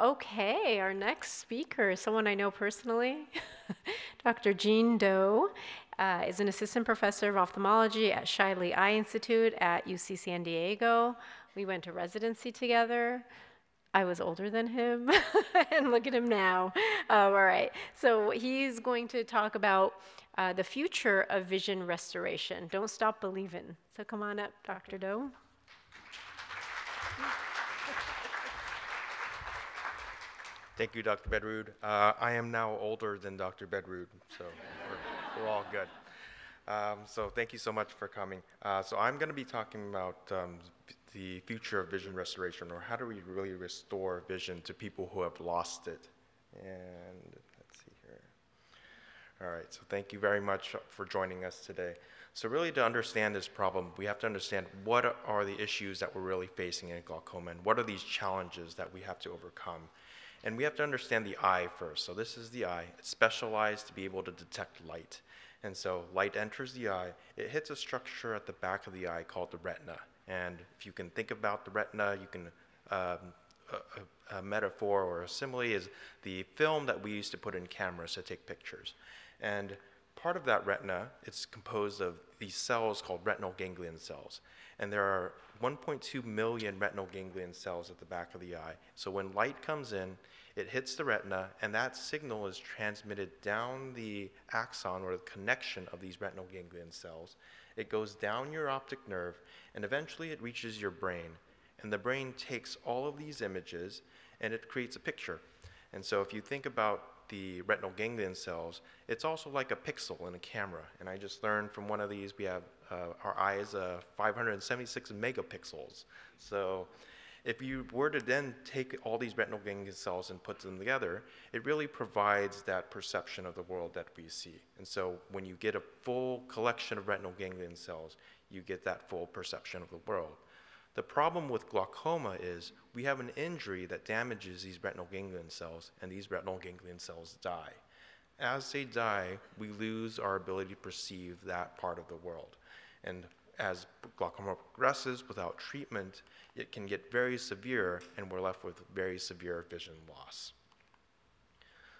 Okay, our next speaker is someone I know personally. Dr. Jiun Do uh, is an assistant professor of ophthalmology at Shiley Eye Institute at UC San Diego. We went to residency together. I was older than him, and look at him now. Um, all right, so he's going to talk about uh, the future of vision restoration. Don't stop believing. So come on up, Dr. Doe. Thank you, Dr. Bedrood. Uh, I am now older than Dr. Bedrood, so we're, we're, all good. Um, so thank you so much for coming. Uh, so I'm going to be talking about um, the future of vision restoration, or how do we really restore vision to people who have lost it. And let's see here. All right, so thank you very much for joining us today. So really to understand this problem, we have to understand what are the issues that we're really facing in glaucoma, and what are these challenges that we have to overcome. And we have to understand the eye first. So this is the eye. It's specialized to be able to detect light. And so light enters the eye. It hits a structure at the back of the eye called the retina. And if you can think about the retina, you can um, a, a, metaphor or a simile is the film that we used to put in cameras to take pictures. And part of that retina, it's composed of these cells called retinal ganglion cells. And there are 1.2 million retinal ganglion cells at the back of the eye. So when light comes in, it hits the retina, and that signal is transmitted down the axon or the connection of these retinal ganglion cells. It goes down your optic nerve, and eventually it reaches your brain. And the brain takes all of these images and it creates a picture. And so if you think about the retinal ganglion cells, it's also like a pixel in a camera. And I just learned from one of these, we have uh, our eye is uh, 576 megapixels. So if you were to then take all these retinal ganglion cells and put them together, it really provides that perception of the world that we see. And so when you get a full collection of retinal ganglion cells, you get that full perception of the world. The problem with glaucoma is we have an injury that damages these retinal ganglion cells, and these retinal ganglion cells die. As they die, we lose our ability to perceive that part of the world. And as glaucoma progresses without treatment, it can get very severe and we're left with very severe vision loss.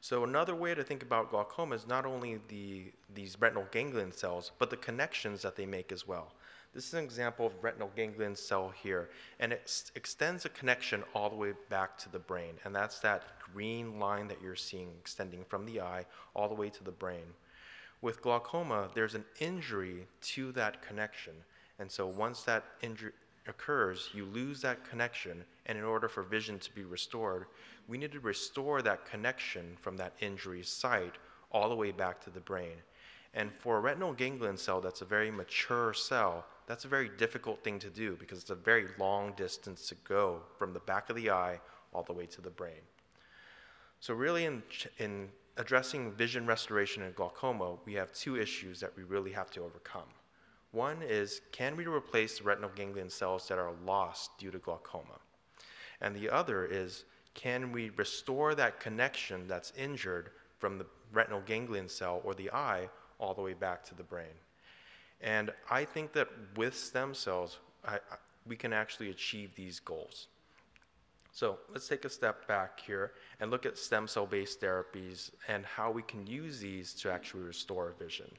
So another way to think about glaucoma is not only the, these retinal ganglion cells, but the connections that they make as well. This is an example of retinal ganglion cell here, and it extends a connection all the way back to the brain, and that's that green line that you're seeing extending from the eye all the way to the brain. With glaucoma, there's an injury to that connection. And so once that injury occurs, you lose that connection. And in order for vision to be restored, we need to restore that connection from that injury site all the way back to the brain. And for a retinal ganglion cell that's a very mature cell, that's a very difficult thing to do because it's a very long distance to go from the back of the eye all the way to the brain. So, really, in, in addressing vision restoration in glaucoma, we have two issues that we really have to overcome. One is can we replace the retinal ganglion cells that are lost due to glaucoma? And the other is can we restore that connection that's injured from the retinal ganglion cell or the eye all the way back to the brain? And I think that with stem cells, I, I, we can actually achieve these goals. So let's take a step back here and look at stem cell based therapies and how we can use these to actually restore vision.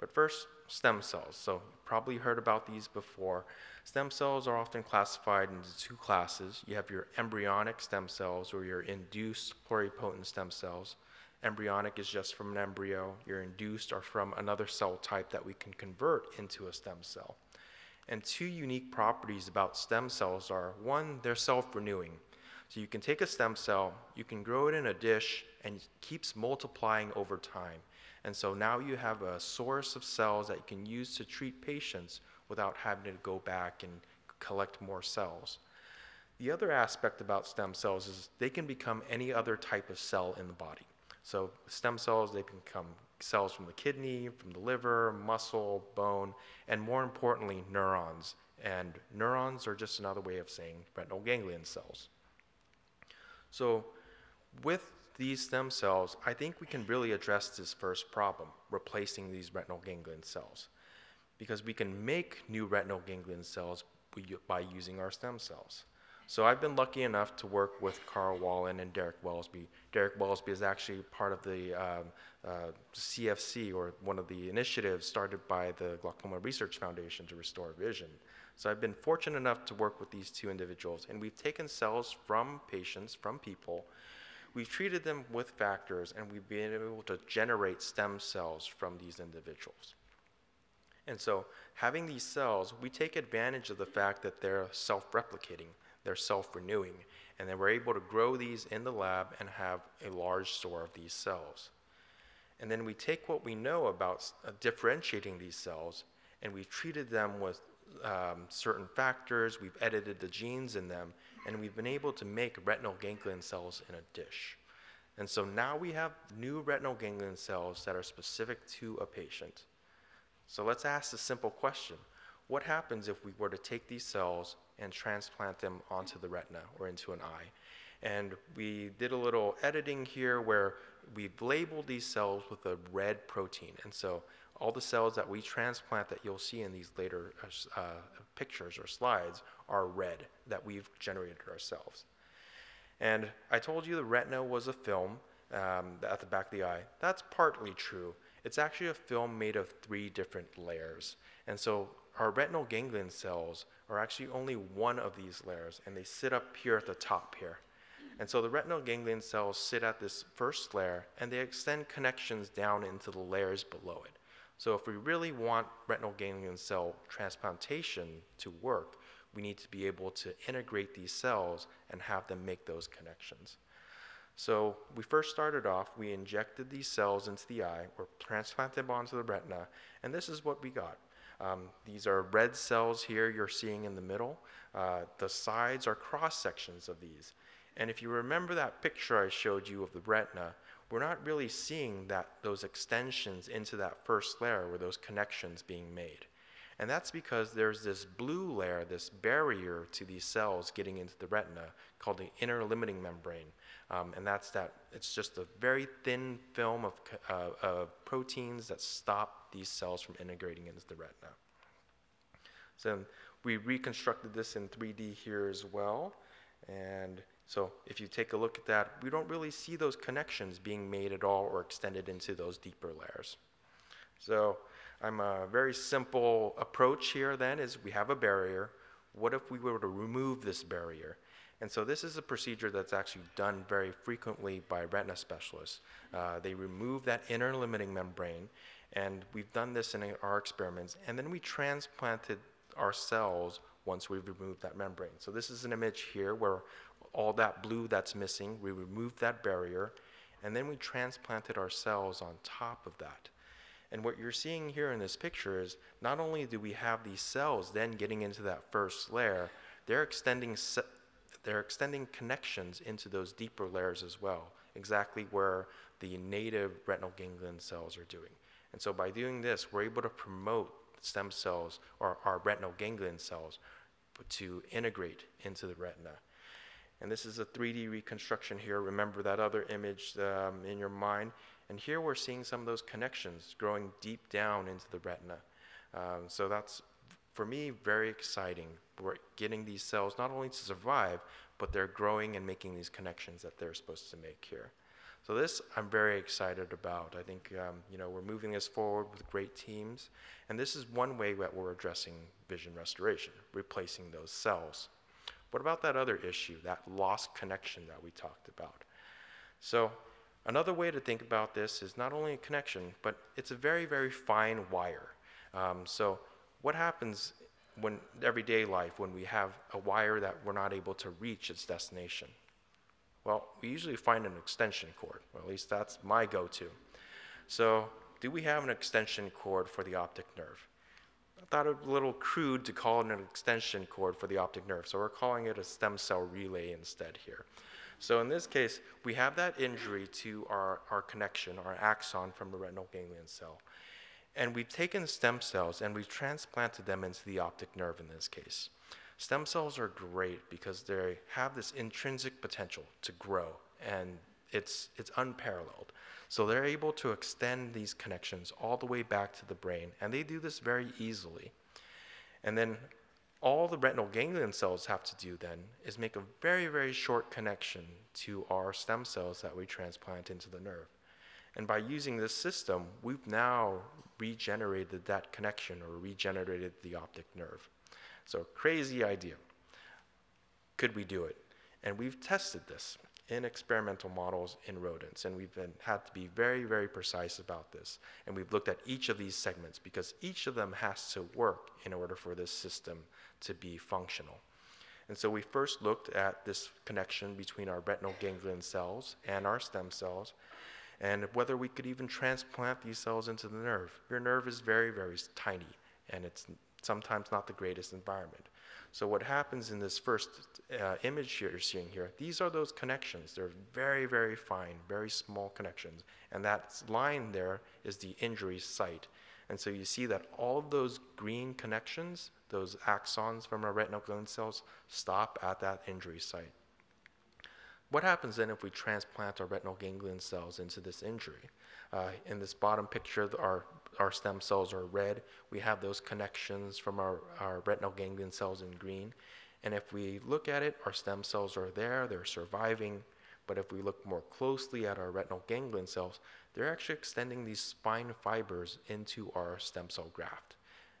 But first, stem cells. So you probably heard about these before. Stem cells are often classified into two classes. You have your embryonic stem cells or your induced pluripotent stem cells. Embryonic is just from an embryo. Your induced are from another cell type that we can convert into a stem cell. And two unique properties about stem cells are one, they're self renewing. So you can take a stem cell, you can grow it in a dish, and it keeps multiplying over time. And so now you have a source of cells that you can use to treat patients without having to go back and collect more cells. The other aspect about stem cells is they can become any other type of cell in the body. So stem cells, they can become cells from the kidney, from the liver, muscle, bone, and more importantly, neurons. And neurons are just another way of saying retinal ganglion cells. So, with these stem cells, I think we can really address this first problem, replacing these retinal ganglion cells. Because we can make new retinal ganglion cells by using our stem cells. So I've been lucky enough to work with Karl Wahlin and Derek Welsbie. Derek Welsbie is actually part of the um, uh, CFC, or one of the initiatives started by the Glaucoma Research Foundation to restore vision. So I've been fortunate enough to work with these two individuals, and we've taken cells from patients, from people, we've treated them with factors, and we've been able to generate stem cells from these individuals. And so, having these cells, we take advantage of the fact that they're self they're self-renewing, and then we're able to grow these in the lab and have a large store of these cells. And then we take what we know about uh, differentiating these cells, and we've treated them with um, certain factors, we've edited the genes in them, and we've been able to make retinal ganglion cells in a dish. And so now we have new retinal ganglion cells that are specific to a patient. So let's ask the simple question what happens if we were to take these cells and transplant them onto the retina or into an eye? And we did a little editing here where we've labeled these cells with a red protein. And so all the cells that we transplant that you'll see in these later uh, uh pictures or slides are red that we've generated ourselves. And I told you the retina was a film um, at the back of the eye. That's partly true. It's actually a film made of three different layers. And so our retinal ganglion cells are actually only one of these layers, and they sit up here at the top here. And so the retinal ganglion cells sit at this first layer, and they extend connections down into the layers below it. So if we really want retinal ganglion cell transplantation to work, we need to be able to integrate these cells and have them make those connections. So we first started off, we injected these cells into the eye, or transplanted them onto the retina, and this is what we got. Um, these are red cells here you're seeing in the middle. Uh, the sides are cross sections of these. And if you remember that picture I showed you of the retina, we're not really seeing that those extensions into that first layer where those connections being made. And that's because there's this blue layer, this barrier to these cells getting into the retina called the inner limiting membrane. Um, and that's that, it's just a very thin film of, uh, of proteins that stop these cells from integrating into the retina. So we reconstructed this in 3D here as well. And so if you take a look at that, we don't really see those connections being made at all or extended into those deeper layers. So I'm a very simple approach here then is we have a barrier. What if we were to remove this barrier? And so this is a procedure that's actually done very frequently by retina specialists. Uh, they remove that inner limiting membrane, and we've done this in our experiments, and then we transplanted our cells once we've removed that membrane. So this is an image here where all that blue that's missing, we removed that barrier, and then we transplanted our cells on top of that. And what you're seeing here in this picture is not only do we have these cells then getting into that first layer, they're extending, they're extending connections into those deeper layers as well, exactly where the native retinal ganglion cells are doing. And so by doing this, we're able to promote stem cells or our retinal ganglion cells to integrate into the retina. And this is a 3D reconstruction here. Remember that other image um, in your mind. And here we're seeing some of those connections growing deep down into the retina. Um, so that's, for me, very exciting. We're getting these cells not only to survive, but they're growing and making these connections that they're supposed to make here. So this I'm very excited about. I think um, you know we're moving this forward with great teams, and this is one way that we're addressing vision restoration, replacing those cells. What about that other issue, that lost connection that we talked about? So Another way to think about this is not only a connection, but it's a very, very fine wire. Um, so what happens when everyday life when we have a wire that we're not able to reach its destination? Well, we usually find an extension cord, or at least that's my go-to. So do we have an extension cord for the optic nerve? I thought it a little crude to call it an extension cord for the optic nerve, so we're calling it a stem cell relay instead here. So in this case, we have that injury to our, our connection, our axon from the retinal ganglion cell. And we've taken stem cells and we've transplanted them into the optic nerve in this case. Stem cells are great because they have this intrinsic potential to grow and it's, it's unparalleled. So they're able to extend these connections all the way back to the brain and they do this very easily. And then all the retinal ganglion cells have to do then is make a very, very short connection to our stem cells that we transplant into the nerve. And by using this system, we've now regenerated that connection or regenerated the optic nerve. So, crazy idea. Could we do it? And we've tested this in experimental models in rodents, and we've been, had to be very, very precise about this. And we've looked at each of these segments because each of them has to work in order for this system to be functional. And so we first looked at this connection between our retinal ganglion cells and our stem cells, and whether we could even transplant these cells into the nerve. Your nerve is very, very tiny, and it's sometimes not the greatest environment. So what happens in this first uh, image you're seeing here, these are those connections. They're very, very fine, very small connections. And that line there is the injury site. And so you see that all of those green connections, those axons from our retinal ganglion cells, stop at that injury site. What happens then if we transplant our retinal ganglion cells into this injury? Uh, in this bottom picture, our, our stem cells are red. We have those connections from our, our retinal ganglion cells in green. And if we look at it, our stem cells are there, they're surviving. But if we look more closely at our retinal ganglion cells, they're actually extending these spine fibers into our stem cell graft.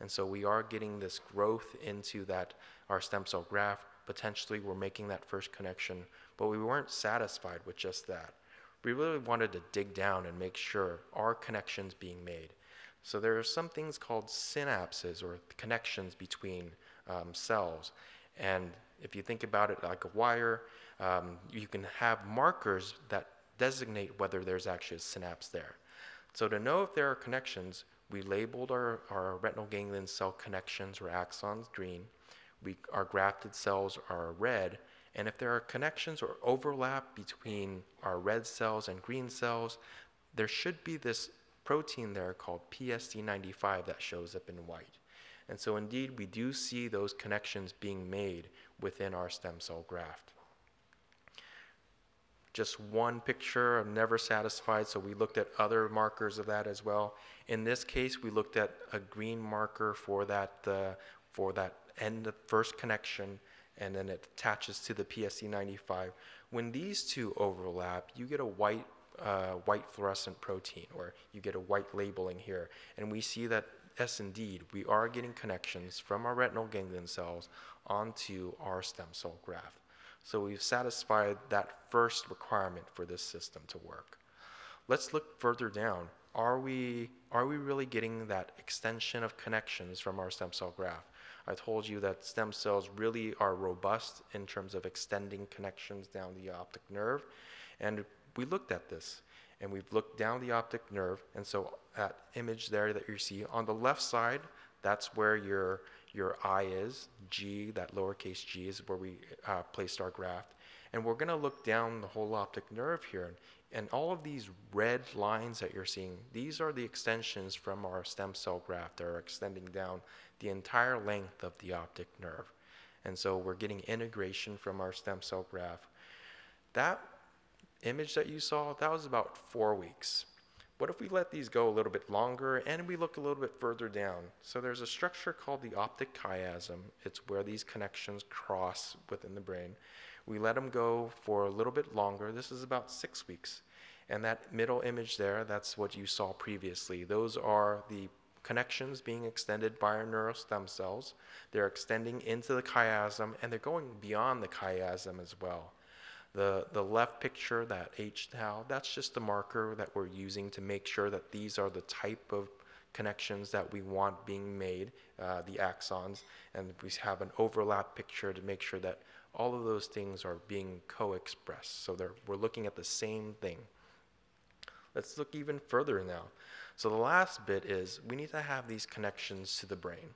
And so we are getting this growth into that our stem cell graft. Potentially, we're making that first connection, but we weren't satisfied with just that we really wanted to dig down and make sure our connections being made. So there are some things called synapses or connections between um, cells. And if you think about it like a wire, um, you can have markers that designate whether there's actually a synapse there. So to know if there are connections, we labeled our, our retinal ganglion cell connections or axons green. We, our grafted cells are red, and if there are connections or overlap between our red cells and green cells, there should be this protein there called PSD95 that shows up in white. And so, indeed, we do see those connections being made within our stem cell graft. Just one picture, I'm never satisfied, so we looked at other markers of that as well. In this case, we looked at a green marker for that, uh, for that end, first connection, and then it attaches to the PSD95. When these two overlap, you get a white, uh, white fluorescent protein, or you get a white labeling here. And we see that, yes, indeed, we are getting connections from our retinal ganglion cells onto our stem cell graft. So we've satisfied that first requirement for this system to work. Let's look further down. Are we, are we really getting that extension of connections from our stem cell graft? I told you that stem cells really are robust in terms of extending connections down the optic nerve. And we looked at this and we've looked down the optic nerve. And so that image there that you see on the left side, that's where your, your eye is. G, that lowercase g, is where we uh, placed our graft. And we're going to look down the whole optic nerve here. And all of these red lines that you're seeing, these are the extensions from our stem cell graft that are extending down the entire length of the optic nerve. And so we're getting integration from our stem cell graft. That image that you saw, that was about four weeks. What if we let these go a little bit longer and we look a little bit further down? So there's a structure called the optic chiasm. It's where these connections cross within the brain. We let them go for a little bit longer. This is about six weeks. And that middle image there, that's what you saw previously. Those are the connections being extended by our neural stem cells. They're extending into the chiasm and they're going beyond the chiasm as well. The, the left picture, that H tau, that's just the marker that we're using to make sure that these are the type of connections that we want being made, uh, the axons, and we have an overlap picture to make sure that all of those things are being co-expressed. So we're looking at the same thing. Let's look even further now. So the last bit is we need to have these connections to the brain.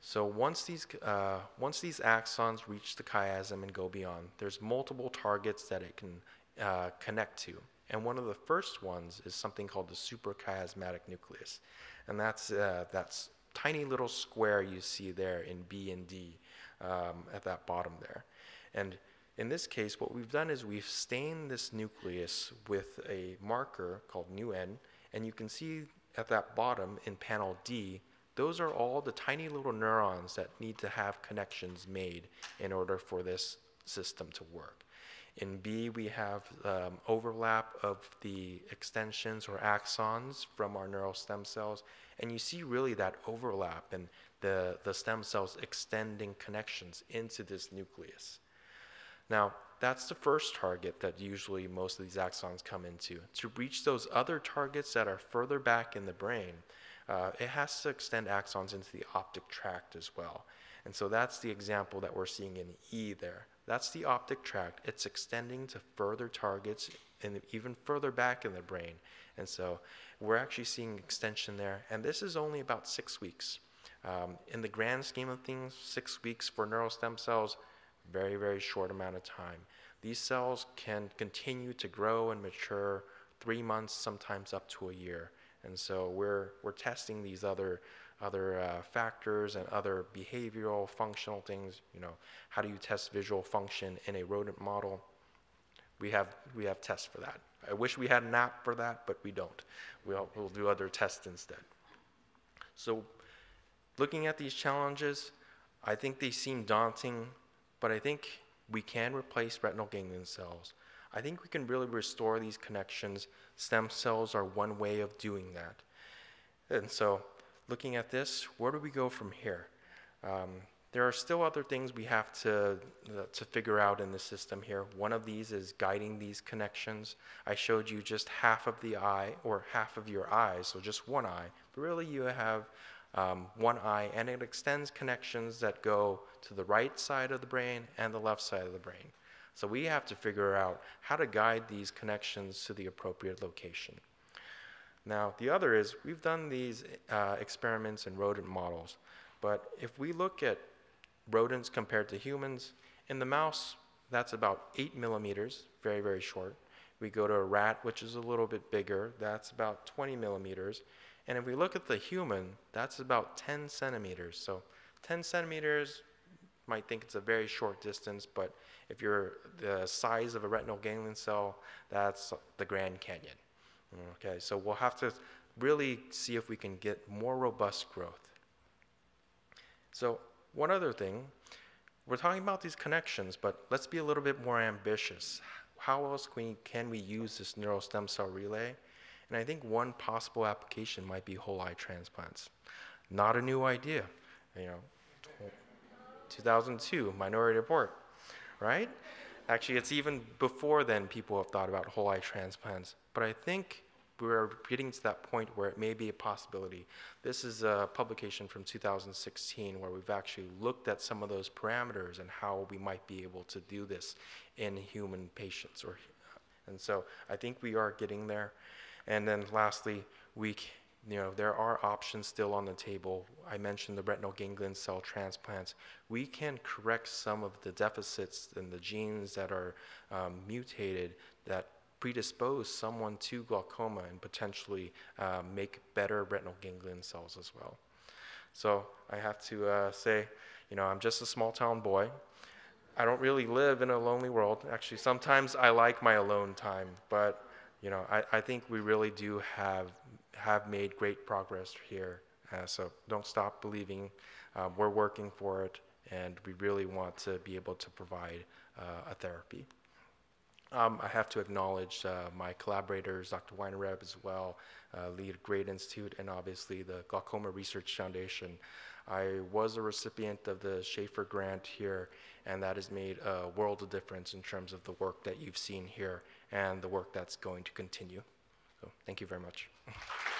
So once these, uh, once these axons reach the chiasm and go beyond, there's multiple targets that it can uh, connect to. And one of the first ones is something called the suprachiasmatic nucleus. And that's uh, that tiny little square you see there in B and D um, at that bottom there. And in this case, what we've done is we've stained this nucleus with a marker called NeuN, and you can see at that bottom in panel D, those are all the tiny little neurons that need to have connections made in order for this system to work. In B, we have um, overlap of the extensions or axons from our neural stem cells, and you see really that overlap and the, the stem cells extending connections into this nucleus. Now, that's the first target that usually most of these axons come into. To reach those other targets that are further back in the brain, uh, it has to extend axons into the optic tract as well. And so that's the example that we're seeing in E there. That's the optic tract. It's extending to further targets and even further back in the brain. And so we're actually seeing extension there. And this is only about six weeks. Um, in the grand scheme of things, six weeks for neural stem cells, very, very short amount of time. These cells can continue to grow and mature three months, sometimes up to a year. And so we're, we're testing these other other uh, factors and other behavioral, functional things. You know, how do you test visual function in a rodent model? We have, we have tests for that. I wish we had an app for that, but we don't. We'll, we'll do other tests instead. So looking at these challenges, I think they seem daunting, but I think we can replace retinal ganglion cells. I think we can really restore these connections. Stem cells are one way of doing that. And so looking at this, where do we go from here? Um, there are still other things we have to, uh, to figure out in the system here. One of these is guiding these connections. I showed you just half of the eye, or half of your eye, so just one eye. But really you have um, one eye, and it extends connections that go to the right side of the brain and the left side of the brain. So we have to figure out how to guide these connections to the appropriate location. Now, the other is we've done these uh, experiments in rodent models, but if we look at rodents compared to humans, in the mouse, that's about 8 millimeters, very, very short. We go to a rat, which is a little bit bigger, that's about 20 millimeters. And if we look at the human, that's about 10 centimeters. So 10 centimeters, might think it's a very short distance, but if you're the size of a retinal ganglion cell, that's the Grand Canyon. Okay, so we'll have to really see if we can get more robust growth. So one other thing, we're talking about these connections, but let's be a little bit more ambitious. How else can we, can we use this neural stem cell relay? And I think one possible application might be whole eye transplants. Not a new idea, you know, 2002, Minority Report, right? Actually, it's even before then people have thought about whole eye transplants. But I think we're getting to that point where it may be a possibility. This is a publication from 2016 where we've actually looked at some of those parameters and how we might be able to do this in human patients. Or, and so I think we are getting there. And then lastly, we you know, there are options still on the table. I mentioned the retinal ganglion cell transplants. We can correct some of the deficits in the genes that are um, mutated that predispose someone to glaucoma and potentially uh, make better retinal ganglion cells as well. So I have to uh, say, you know, I'm just a small town boy. I don't really live in a lonely world. Actually, sometimes I like my alone time, but you know, I, I think we really do have have made great progress here. Uh, so don't stop believing. Um, we're working for it, and we really want to be able to provide uh, a therapy. Um, I have to acknowledge uh, my collaborators, Dr. Weinreb as well, uh, lead Great Institute, and obviously the Glaucoma Research Foundation. I was a recipient of the Shaffer Grant here, and that has made a world of difference in terms of the work that you've seen here and the work that's going to continue. So thank you very much.